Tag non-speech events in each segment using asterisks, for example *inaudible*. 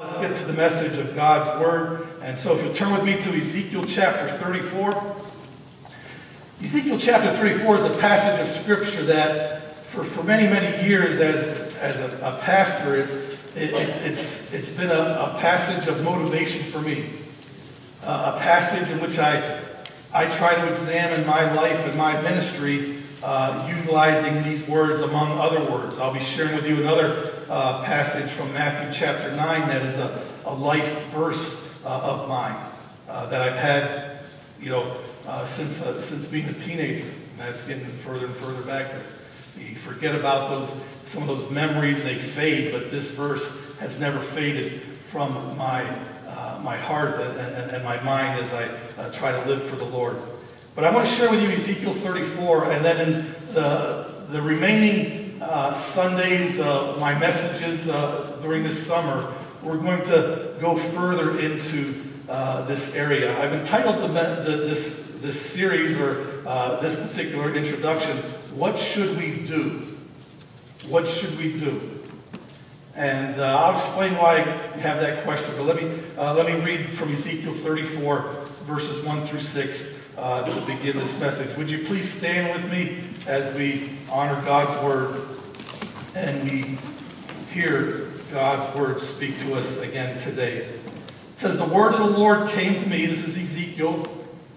Let's get to the message of God's Word. And so if you'll turn with me to Ezekiel chapter 34. Ezekiel chapter 34 is a passage of Scripture that for, for many, many years as, as a, a pastor, it, it, it's, it's been a, a, passage of motivation for me. Uh, a passage in which I, I try to examine my life and my ministry uh, utilizing these words among other words. I'll be sharing with you another uh, passage from Matthew chapter 9 that is a, a life verse uh, of mine uh, that I've had, you know, uh, since, uh, since being a teenager. And that's getting further and further back. You forget about those, some of those memories and they fade, but this verse has never faded from my, uh, my heart and, and, and, my mind as I try to live for the Lord. But I want to share with you Ezekiel 34, and then in the, the remaining uh, Sundays, uh, my messages uh, during this summer, we're going to go further into uh, this area. I've entitled the, the, this, this series or uh, this particular introduction, What Should We Do? What should we do? And I'll explain why I have that question, but let me, let me read from Ezekiel 34, verses 1 through 6. Uh, to begin this message. Would you please stand with me as we honor God's word and we hear God's word speak to us again today? It says, The word of the Lord came to me. This is Ezekiel,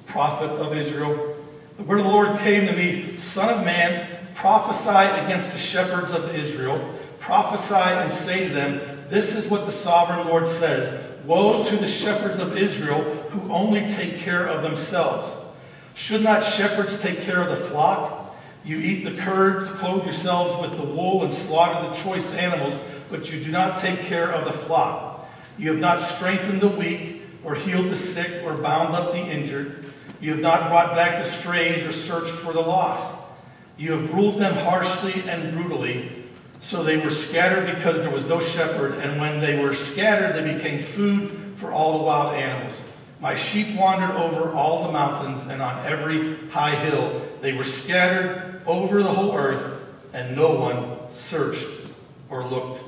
prophet of Israel. The word of the Lord came to me, Son of man, prophesy against the shepherds of Israel. Prophesy and say to them, This is what the sovereign Lord says Woe to the shepherds of Israel who only take care of themselves. Should not shepherds take care of the flock? You eat the curds, clothe yourselves with the wool, and slaughter the choice animals, but you do not take care of the flock. You have not strengthened the weak, or healed the sick, or bound up the injured. You have not brought back the strays, or searched for the lost. You have ruled them harshly and brutally. So they were scattered because there was no shepherd, and when they were scattered, they became food for all the wild animals. My sheep wandered over all the mountains and on every high hill. They were scattered over the whole earth, and no one searched or looked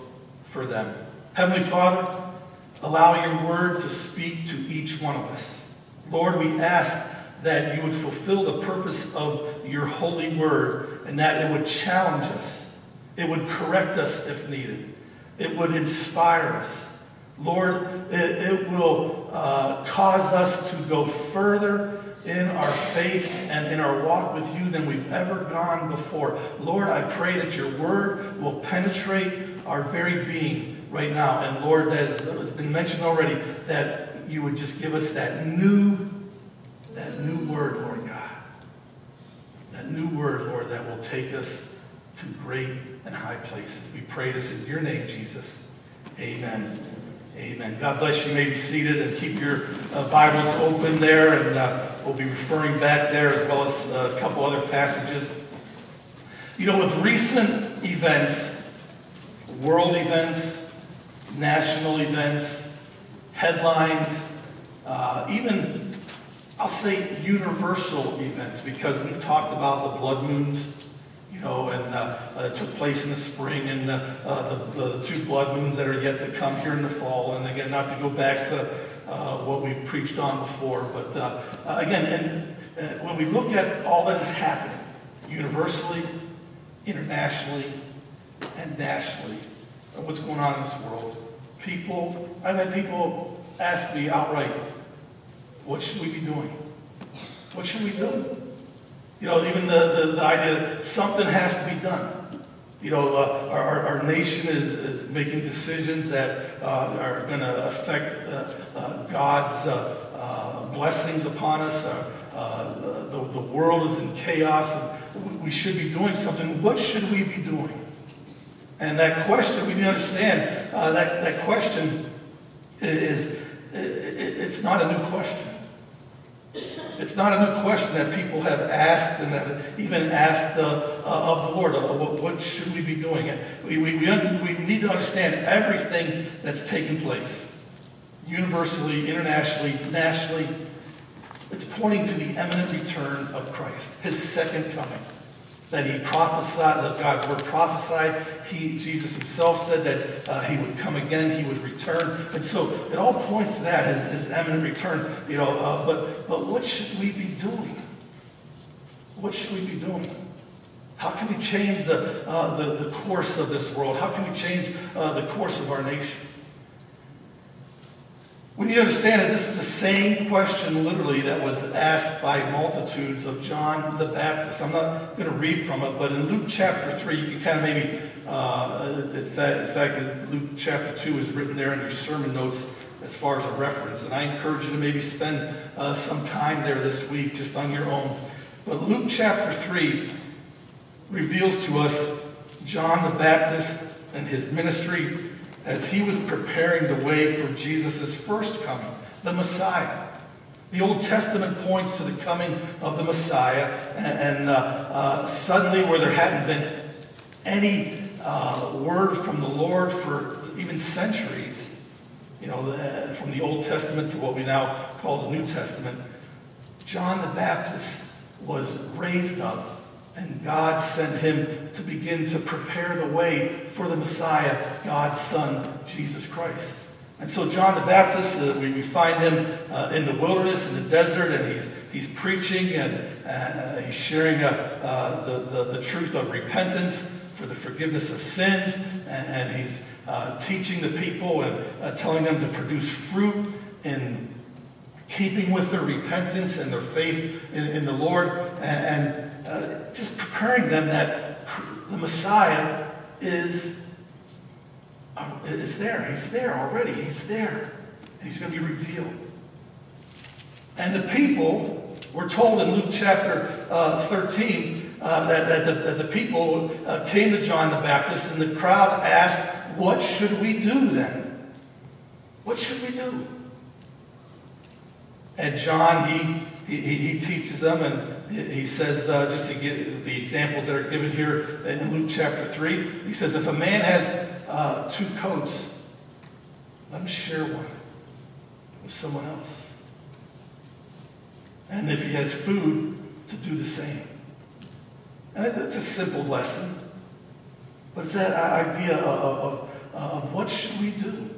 for them. Heavenly Father, allow your word to speak to each one of us. Lord, we ask that you would fulfill the purpose of your holy word and that it would challenge us. It would correct us if needed. It would inspire us. Lord, it, it will uh, cause us to go further in our faith and in our walk with you than we've ever gone before. Lord, I pray that your word will penetrate our very being right now. And Lord, as has been mentioned already, that you would just give us that new, that new word, Lord God. That new word, Lord, that will take us to great and high places. We pray this in your name, Jesus. Amen. Amen. God bless you. you may be seated and keep your uh, Bibles open there, and uh, we'll be referring back there as well as a couple other passages. You know, with recent events, world events, national events, headlines, uh, even I'll say universal events, because we've talked about the blood moons you know, and uh, uh, took place in the spring, and uh, uh, the, the, two blood moons that are yet to come here in the fall. And again, not to go back to what we've preached on before, but uh, again, and when we look at all that is happening, universally, internationally, and nationally, what's going on in this world, people, I've had people ask me outright, what should we be doing? What should we do? You know, even the, the, the idea that something has to be done. You know, uh, our, our nation is, is making decisions that uh, are going to affect uh, uh God's uh, uh, blessings upon us. the, the world is in chaos. we should be doing something. What should we be doing? And that question, we need to understand that, that question is, it, it's not a new question. It's not a new question that people have asked and that even asked uh, of the Lord. Uh, what, what, should we be doing? We, we, we, we need to understand everything that's taking place. Universally, internationally, nationally. It's pointing to the imminent return of Christ, his second coming. That he prophesied, that God's word prophesied. He, Jesus himself said that uh, he would come again, he would return. And so it all points to that, his, his imminent return. You know, uh, but, but what should we be doing? What should we be doing? How can we change the, uh, the, the course of this world? How can we change uh, the course of our nation? We need to understand that this is the same question, literally, that was asked by multitudes of John the Baptist. I'm not going to read from it, but in Luke chapter 3, you can kind of maybe, uh, in, fact, in fact, Luke chapter 2 is written there in your sermon notes as far as a reference. And I encourage you to maybe spend uh, some time there this week just on your own. But Luke chapter 3 reveals to us John the Baptist and his ministry as he was preparing the way for Jesus' first coming, the Messiah. The Old Testament points to the coming of the Messiah, and, and uh, uh, suddenly, where there hadn't been any uh, word from the Lord for even centuries, you know, the, from the Old Testament to what we now call the New Testament, John the Baptist was raised up and God sent him to begin to prepare the way for the Messiah, God's Son, Jesus Christ. And so John the Baptist, uh, we, find him uh, in the wilderness, in the desert, and he's, he's preaching and uh, he's sharing uh, uh, the, the, the, truth of repentance for the forgiveness of sins. And, and he's uh, teaching the people and telling them to produce fruit in keeping with their repentance and their faith in, in the Lord. And, and uh, just preparing them that the Messiah is, uh, is there. He's there already. He's there. And he's going to be revealed. And the people were told in Luke chapter uh, 13 uh, that, that, the, that, the, people uh, came to John the Baptist, and the crowd asked, What should we do then? What should we do? And John, he, he, he teaches them, and he says, uh, just to get the examples that are given here in Luke chapter 3, he says, if a man has uh, two coats, let him share one with someone else. And if he has food, to do the same. And it's a simple lesson, but it's that idea of, of, of what should we do?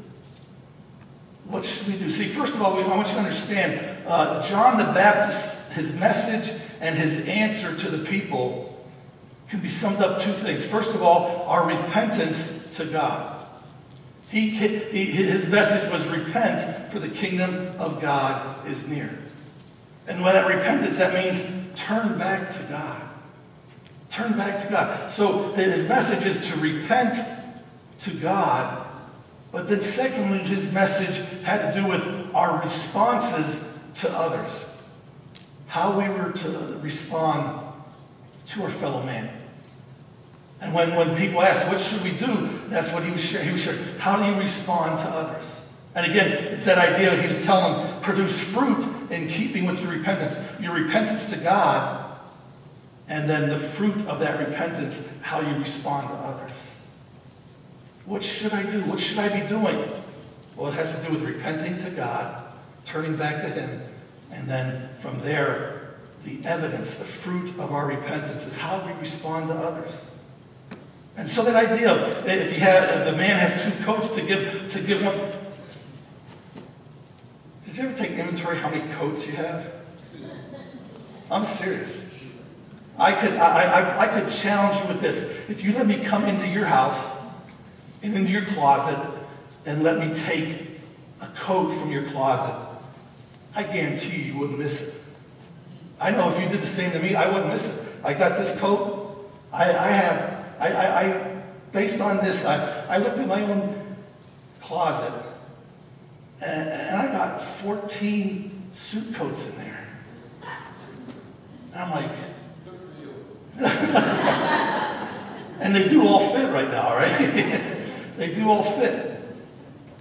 What should we do? See, first of all, I want you to understand uh, John the Baptist, his message and his answer to the people can be summed up two things. First of all, our repentance to God. He, he, his message was repent, for the kingdom of God is near. And by that repentance, that means turn back to God. Turn back to God. So his message is to repent to God. But then, secondly, his message had to do with our responses to others how we were to respond to our fellow man. And when, when people ask, what should we do? That's what he was sharing. He was sharing, how do you respond to others? And again, it's that idea he was telling them, produce fruit in keeping with your repentance. Your repentance to God, and then the fruit of that repentance, how you respond to others. What should I do? What should I be doing? Well, it has to do with repenting to God, turning back to Him, and then from there, the evidence, the fruit of our repentance is how we respond to others. And so that idea of if, he had, if a man has two coats to give, to give one. Did you ever take inventory how many coats you have? I'm serious. I could, I, I, I could challenge you with this. If you let me come into your house and into your closet and let me take a coat from your closet I guarantee you, you wouldn't miss it. I know if you did the same to me, I wouldn't miss it. I got this coat. I, I have, I, I, I, based on this, I, I looked at my own closet and, and I got 14 suit coats in there. And I'm like, *laughs* and they do all fit right now, right? *laughs* they do all fit.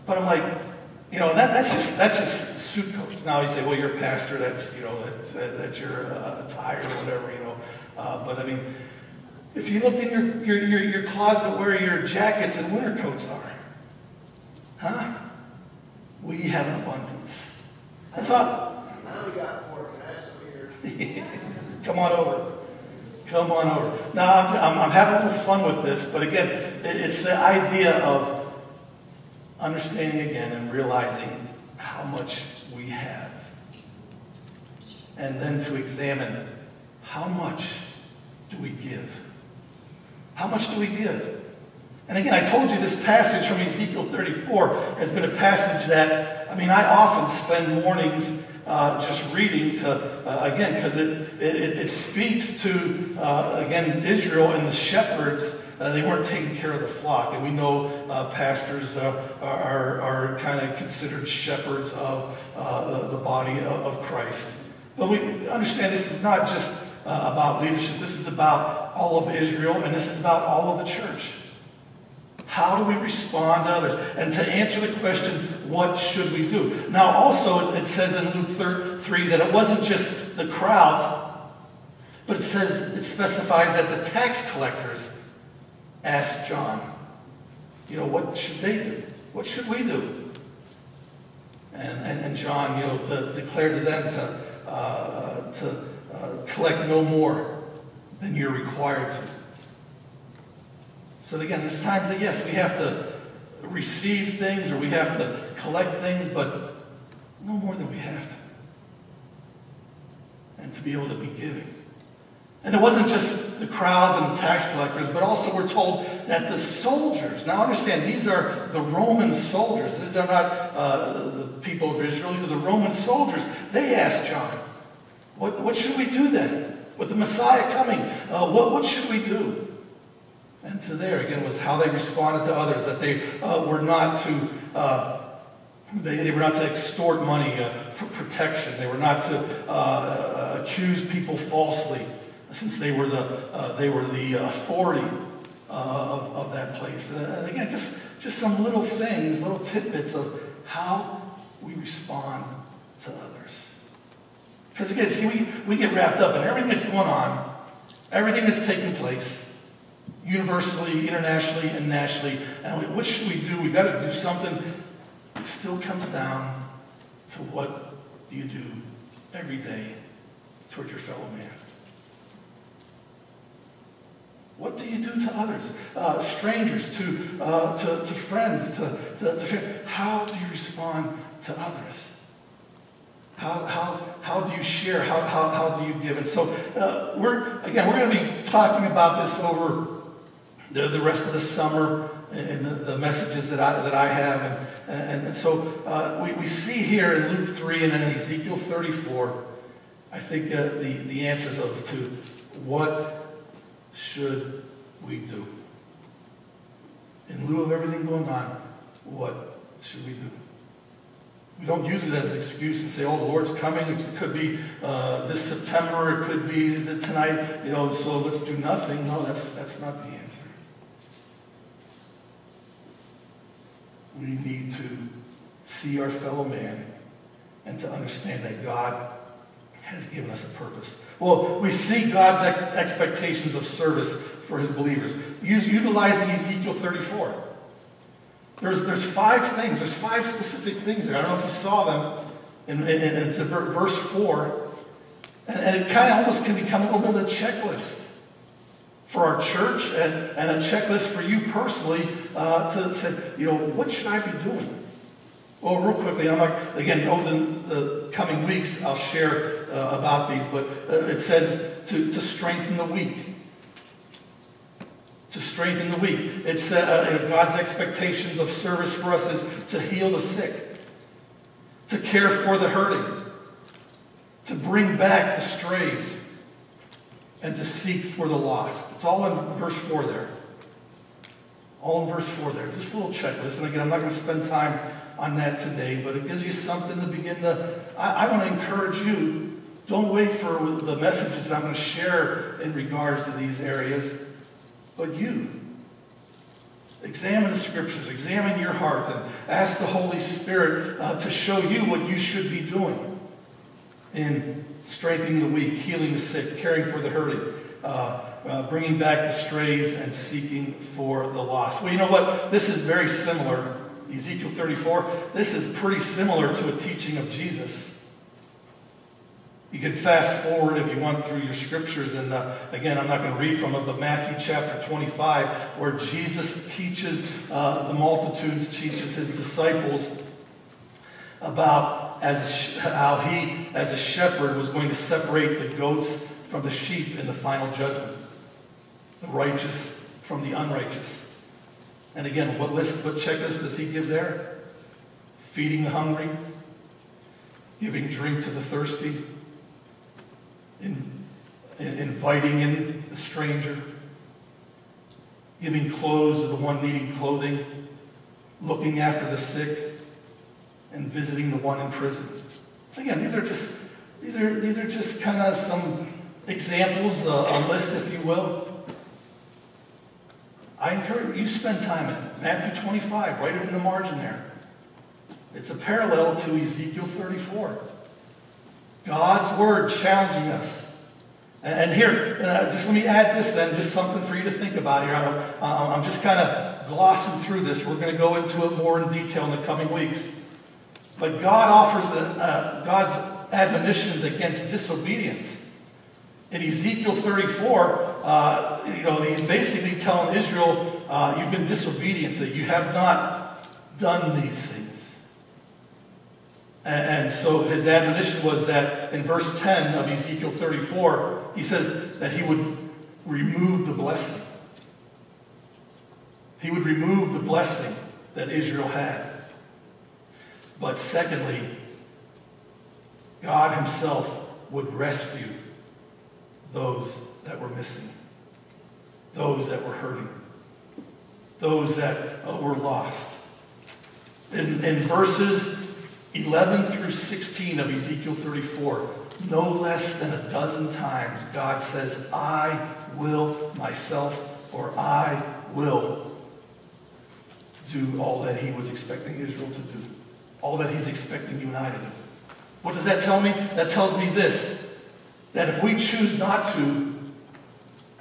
But I'm like, you know, that, that's just that's just suit coats. Now you say, well, you're a pastor. That's you know that's, that's your uh, attire or whatever. You know, uh, but I mean, if you looked in your, your your your closet where your jackets and winter coats are, huh? We have an abundance. That's all. Now we got four. Can I have some here? Come on over. Come on over. now I'm, I'm, I'm having a little fun with this, but again, it, it's the idea of understanding again and realizing how much we have. And then to examine how much do we give? How much do we give? And again, I told you this passage from Ezekiel 34 has been a passage that, I mean, I often spend mornings uh, just reading to, uh, again, because it, it, it, speaks to, uh, again, Israel and the shepherds. Uh, they weren't taking care of the flock. And we know uh, pastors uh, are, are kind of considered shepherds of the, the, body of, of, Christ. But we understand this is not just about leadership. This is about all of Israel, and this is about all of the church. How do we respond to others? And to answer the question, what should we do? Now, also, it says in Luke 3 that it wasn't just the crowds, but it says, it specifies that the tax collectors asked John, you know, what should they do? What should we do? And, and, and John, you know, the, declared to them to, uh, to uh, collect no more than you're required to. So again, there's times that yes, we have to receive things or we have to collect things, but no more than we have to. And to be able to be giving. And it wasn't just the crowds and the tax collectors, but also we're told that the soldiers, now understand, these are the Roman soldiers. These are not uh, the people of Israel, these are the Roman soldiers. They asked John, what, what should we do then? With the Messiah coming, uh, what, what should we do? And to there, again, was how they responded to others, that they uh, were not to, uh, they, they, were not to extort money uh, for protection. They were not to uh, accuse people falsely, since they were the, uh, they were the authority of, of that place. And again, just, just some little things, little tidbits of how we respond to others. Because again, see, we, we get wrapped up in everything that's going on, everything that's taking place universally, internationally, and nationally. And what should we do? We've got to do something. It still comes down to what do you do every day toward your fellow man? What do you do to others? Uh, strangers, to, uh, to, to, friends, to, to, to, How do you respond to others? How, how, how do you share? How, how, how do you give? And so uh, we're, again, we're going to be talking about this over the, the rest of the summer and the, the, messages that I, that I have. And, and, and so uh, we, we see here in Luke 3 and then Ezekiel 34, I think uh, the, the answers of to what should we do? In lieu of everything going on, what should we do? We don't use it as an excuse and say, oh, the Lord's coming. It could be uh, this September. It could be the, tonight, you know, so let's do nothing. No, that's, that's not the answer. we need to see our fellow man and to understand that God has given us a purpose. Well, we see God's expectations of service for his believers, utilizing Ezekiel 34. There's, there's five things, there's five specific things there. I don't know if you saw them, and, and, and it's in verse 4. And, and it kind of almost can become a little bit of a checklist for our church and, and a checklist for you personally uh, to say, you know, what should I be doing? Well, real quickly, I'm like, again, over the, the coming weeks, I'll share uh, about these, but uh, it says to, to strengthen the weak. To strengthen the weak. It's uh, God's expectations of service for us is to heal the sick, to care for the hurting, to bring back the strays, and to seek for the lost. It's all in verse 4 there. All in verse 4 there. Just a little checklist. And again, I'm not going to spend time on that today, but it gives you something to begin to. I, I want to encourage you don't wait for the messages that I'm going to share in regards to these areas, but you. Examine the scriptures, examine your heart, and ask the Holy Spirit uh, to show you what you should be doing in strengthening the weak, healing the sick, caring for the hurting, uh, uh, bringing back the strays, and seeking for the lost. Well, you know what? This is very similar. Ezekiel 34, this is pretty similar to a teaching of Jesus. You can fast forward if you want through your scriptures. And uh, again, I'm not going to read from it, but Matthew chapter 25, where Jesus teaches uh, the multitudes, teaches his disciples about as how he, as a shepherd, was going to separate the goats from the sheep in the final judgment, the righteous from the unrighteous. And again, what list, what checklist does he give there? Feeding the hungry, giving drink to the thirsty, in, in inviting in the stranger, giving clothes to the one needing clothing, looking after the sick, and visiting the one in prison. Again, these are just these are these are just kind of some examples, uh, a list, if you will. I encourage you spend time in it. Matthew 25, write it in the margin there. It's a parallel to Ezekiel 34. God's word challenging us. And here, uh, just let me add this then, just something for you to think about here. I'm, I'm just kind of glossing through this. We're going to go into it more in detail in the coming weeks. But God offers a, uh, God's admonitions against disobedience. In Ezekiel 34, uh, you know, he's basically telling Israel, uh, you've been disobedient, that you have not done these things. And, and so his admonition was that in verse 10 of Ezekiel 34, he says that he would remove the blessing. He would remove the blessing that Israel had. But secondly, God Himself would rescue those that were missing, those that were hurting, those that uh, were lost. In, in verses 11 through 16 of Ezekiel 34, no less than a dozen times, God says, I will myself, or I will do all that He was expecting Israel to do all that he's expecting you and I to do. What does that tell me? That tells me this that if we choose not to,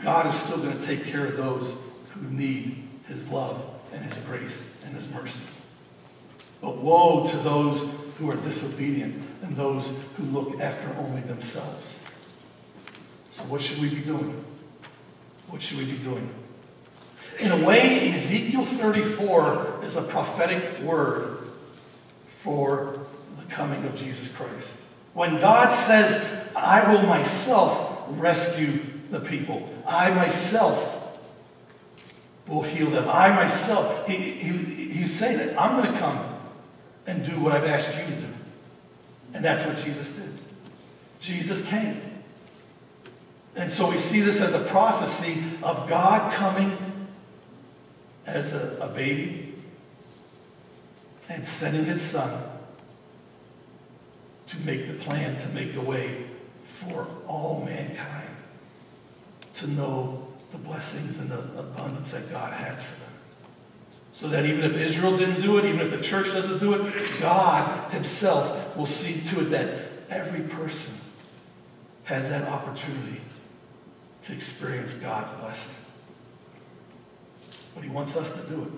God is still going to take care of those who need his love and his grace and his mercy. But woe to those who are disobedient and those who look after only themselves. So, what should we be doing? What should we be doing? In a way, Ezekiel 34 is a prophetic word for the coming of Jesus Christ. When God says, I will myself rescue the people, I myself will heal them, I myself, he, he, he's saying that I'm going to come and do what I've asked you to do. And that's what Jesus did. Jesus came. And so we see this as a prophecy of God coming as a, a baby, and sending his son to make the plan, to make the way for all mankind to know the blessings and the abundance that God has for them. So that even if Israel didn't do it, even if the church doesn't do it, God himself will see to it that every person has that opportunity to experience God's blessing. But he wants us to do it.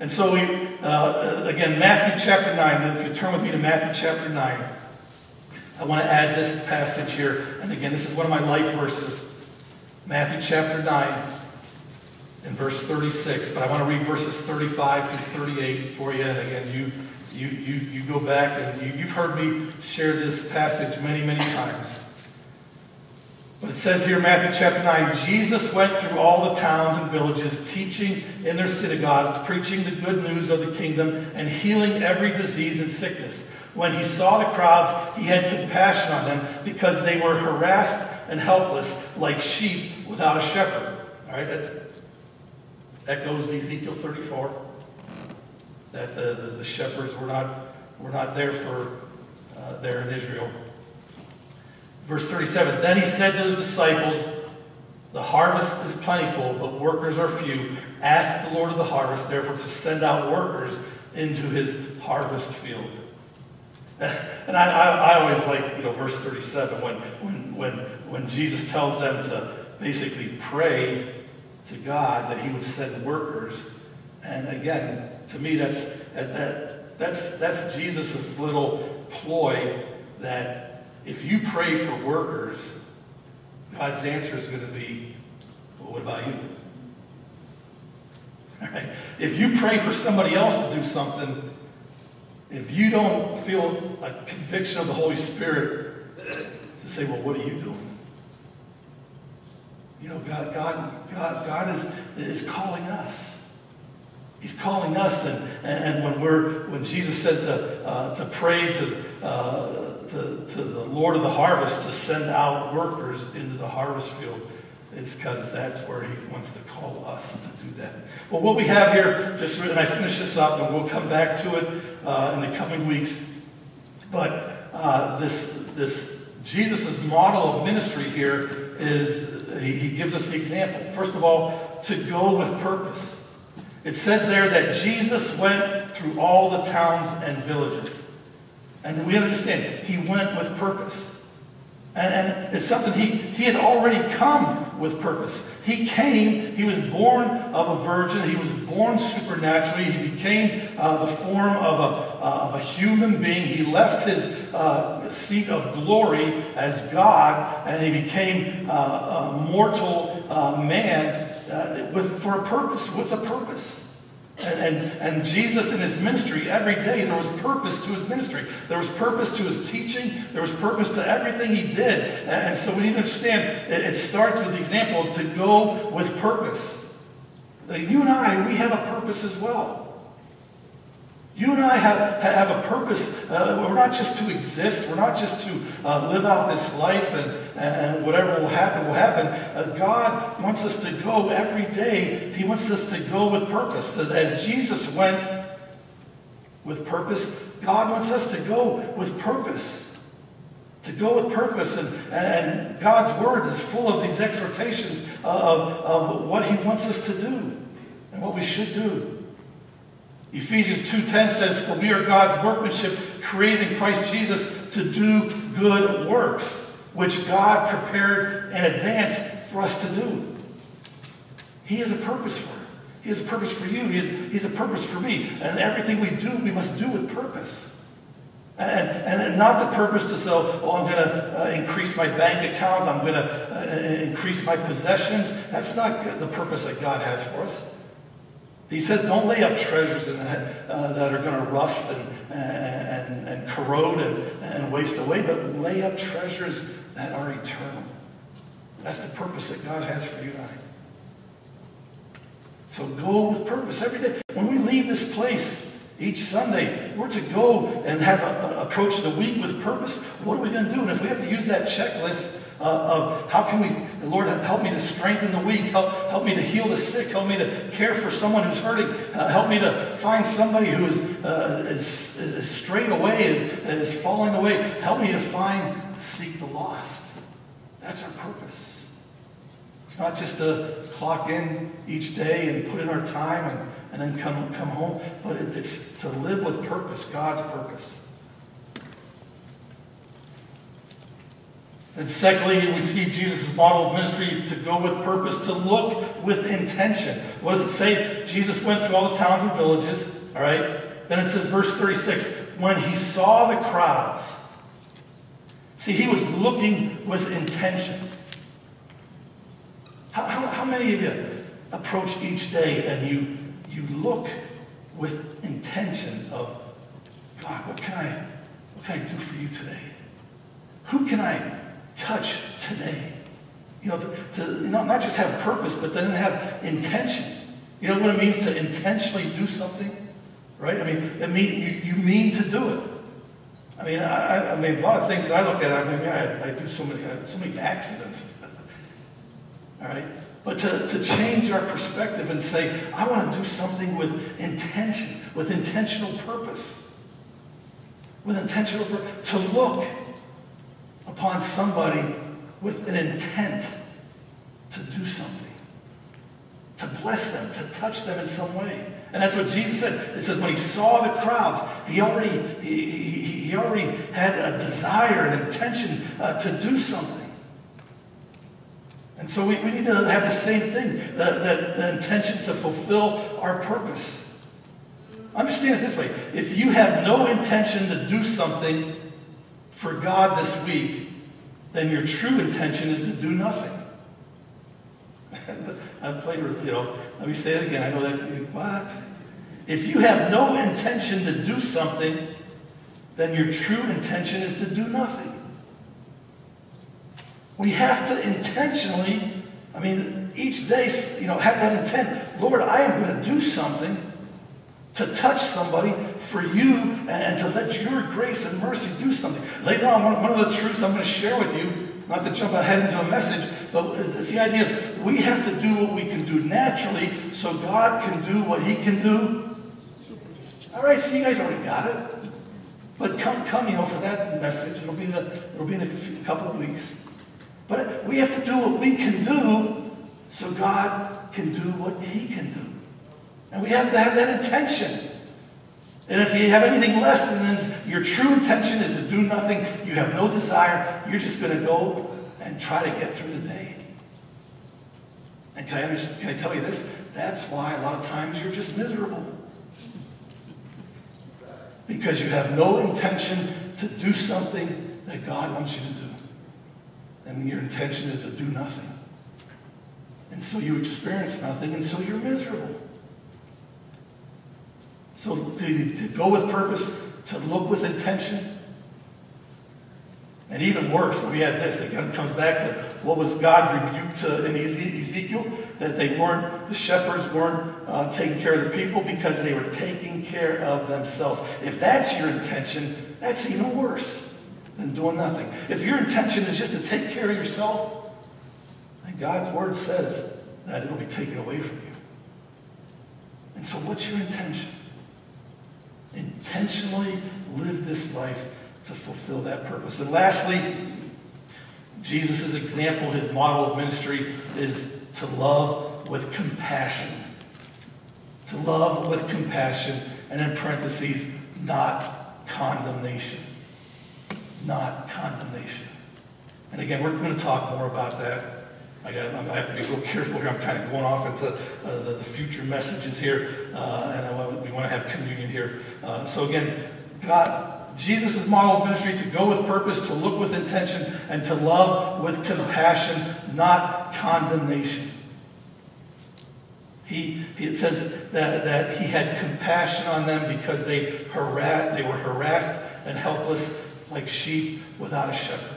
And so we, uh, again, Matthew chapter 9, if you turn with me to Matthew chapter 9, I want to add this passage here. And again, this is one of my life verses. Matthew chapter 9 and verse 36. But I want to read verses 35 through 38 for you. And again, you, you, you, you go back and you, you've heard me share this passage many, many times. But it says here, Matthew chapter 9, Jesus went through all the towns and villages, teaching in their synagogues, preaching the good news of the kingdom, and healing every disease and sickness. When he saw the crowds, he had compassion on them because they were harassed and helpless like sheep without a shepherd. All right, that that echoes Ezekiel 34. That the, the, the shepherds were not, were not there for uh, there in Israel. Verse 37 Then he said to his disciples, The harvest is plentiful, but workers are few. Ask the Lord of the harvest, therefore, to send out workers into his harvest field. *laughs* And I, I, I, always like, you know, verse 37 when, when, when, when Jesus tells them to basically pray to God that he would send workers. And again, to me, that's, that, that's, that's Jesus' little ploy that if you pray for workers, God's answer is going to be, well, what about you? *laughs* Right? If you pray for somebody else to do something, if you don't feel a conviction of the Holy Spirit to say, well, what are you doing? You know, God, God, God, God is, is calling us. He's calling us, and, and when we're when Jesus says to, uh, to pray to, uh, to, to the Lord of the harvest to send out workers into the harvest field, it's because that's where he wants to call us to do that. Well, what we have here, just and I finish this up, and we'll come back to it uh, in the coming weeks. But uh, this this Jesus' model of ministry here is he, he gives us the example. First of all, to go with purpose. It says there that Jesus went through all the towns and villages. And we understand he went with purpose. And, and, it's something he, he had already come with purpose. He came, he was born of a virgin, he was born supernaturally, he became uh, the form of a, uh, of a human being. He left his uh, seat of glory as God, and he became uh, a mortal uh, man uh, with, for a purpose, with a purpose. And, and, and, Jesus in his ministry, every day, there was purpose to his ministry. There was purpose to his teaching. There was purpose to everything he did. And, and so we need to understand it, it starts with the example to go with purpose. You and I, we have a purpose as well. You and I have, have a purpose. Uh, we're not just to exist. We're not just to uh, live out this life and, and whatever will happen will happen. Uh, God wants us to go every day. He wants us to go with purpose. That as Jesus went with purpose, God wants us to go with purpose. To go with purpose. And, and God's word is full of these exhortations of, of what he wants us to do and what we should do. Ephesians 2.10 says, For we are God's workmanship, created in Christ Jesus to do good works, which God prepared in advance for us to do. He has a purpose for it. He has a purpose for you. He has, he has a purpose for me. And everything we do, we must do with purpose. And, and not the purpose to say, oh, I'm going to uh, increase my bank account, I'm going to uh, increase my possessions. That's not the purpose that God has for us. He says, don't lay up treasures that, uh, that are going to rust and, and, and corrode and, and waste away, but lay up treasures that are eternal. That's the purpose that God has for you and I. So go with purpose every day. When we leave this place each Sunday, we're to go and have a, a, approach the week with purpose. What are we going to do? And if we have to use that checklist of how can we, Lord, help me to strengthen the weak, help, help me to heal the sick, help me to care for someone who's hurting, uh, help me to find somebody who is, uh, is, is away, is, is falling away, help me to find, seek the lost. That's our purpose. It's not just to clock in each day and put in our time and, and then come, come home, but it, it's to live with purpose, God's purpose. And secondly, we see Jesus' model of ministry to go with purpose, to look with intention. What does it say? Jesus went through all the towns and villages, all right? Then it says, verse 36, when he saw the crowds. See, he was looking with intention. How, how, how many of you approach each day and you, you look with intention of, God, what can I, what can I do for you today? Who can I touch today. You know, to, to you know, not just have purpose, but then have intention. You know what it means to intentionally do something? Right? I mean, it mean you, you mean to do it. I mean, I, I mean, a lot of things that I look at, I mean, I, I do so many, uh, so many accidents. *laughs* All right? But to, to change our perspective and say, I want to do something with intention, with intentional purpose. With intentional purpose. To look upon somebody with an intent to do something, to bless them, to touch them in some way. And that's what Jesus said. It says when he saw the crowds, he already, he, he, he already had a desire, an intention uh, to do something. And so we, we need to have the same thing, the, the, the intention to fulfill our purpose. Understand it this way. If you have no intention to do something, for God this week, then your true intention is to do nothing. *laughs* I played, with, you know, let me say it again. I know that, what? If you have no intention to do something, then your true intention is to do nothing. We have to intentionally, I mean, each day, you know, have that intent. Lord, I am going to do something to touch somebody for you and, to let your grace and mercy do something. Later on, one, one of the truths I'm going to share with you, not to jump ahead into a message, but it's the idea is we have to do what we can do naturally so God can do what he can do. All right, so you guys already got it. But come, come, you know, for that message. It'll be in a, it'll be in a couple of weeks. But we have to do what we can do so God can do what he can do. And we have to have that intention. And if you have anything less than your true intention is to do nothing, you have no desire, you're just going to go and try to get through the day. And can I, can I tell you this? That's why a lot of times you're just miserable. Because you have no intention to do something that God wants you to do. And your intention is to do nothing. And so you experience nothing, and so you're miserable. So to, to go with purpose, to look with intention, and even worse, we had this, it comes back to what was God's rebuke to in Ezekiel, that they weren't, the shepherds weren't uh, taking care of the people because they were taking care of themselves. If that's your intention, that's even worse than doing nothing. If your intention is just to take care of yourself, then God's word says that it'll be taken away from you. And so what's your intention? Intentionally live this life to fulfill that purpose. And lastly, Jesus' example, his model of ministry is to love with compassion. To love with compassion, and in parentheses, not condemnation. Not condemnation. And again, we're going to talk more about that I, got, I have to be real careful here. I'm kind of going off into uh, the, the, future messages here, uh, and want, we want to have communion here. Uh, so again, God, Jesus' model of ministry to go with purpose, to look with intention, and to love with compassion, not condemnation. He, he, it says that, that he had compassion on them because they, harassed, they were harassed and helpless like sheep without a shepherd.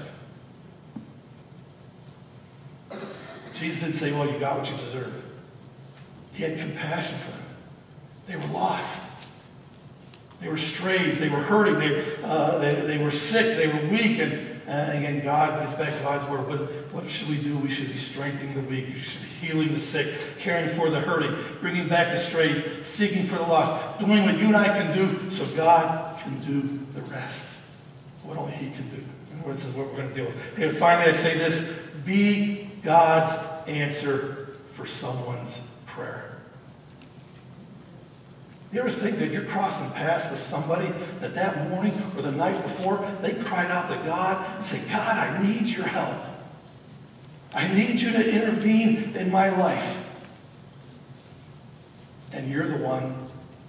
Jesus didn't say, well, you got what you deserve. He had compassion for them. They were lost. They were strays. They were hurting. They, uh, they, they were sick. They were weak. And, and again, God gets back to God's word. What, what should we do? We should be strengthening the weak. We should be healing the sick, caring for the hurting, bringing back the strays, seeking for the lost, doing what you and I can do so God can do the rest. What only He can do. And this is what we're going to deal with. And finally, I say this be God's answer for someone's prayer. You ever think that you're crossing paths with somebody that that morning or the night before they cried out to God and said, God, I need your help. I need you to intervene in my life. And you're the one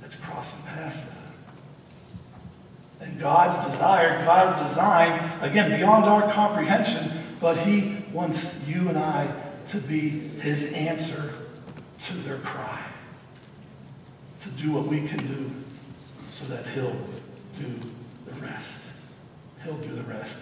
that's crossing paths with them. And God's desire, God's design, again, beyond our comprehension, but He wants you and I to be his answer to their cry. To do what we can do so that he'll do the rest. He'll do the rest.